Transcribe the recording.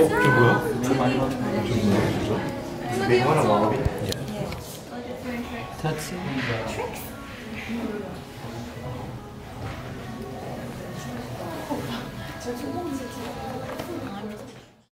어? 저 뭐야? 저 뭐야? 맥마나 마법이? That's tricks. 저 조금 있었지.